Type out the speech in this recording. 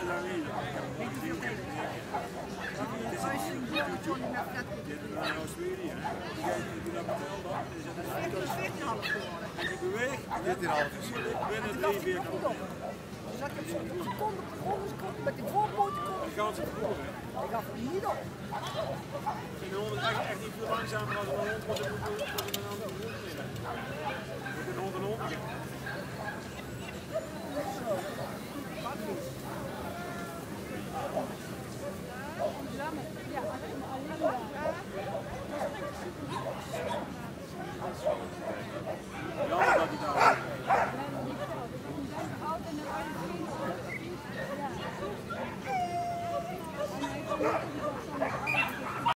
Ik is niet op. Ik is hem niet op. Ik gaf hem niet op. Ik gaf hem niet op. Ik ga het niet op. Ik ga het niet op. Ik gaf niet op. Ik gaf niet op. Ik gaf niet op. Ik gaf niet op. Ik gaf niet op. Ik gaf niet op. Ik niet op. Ik niet op. Ik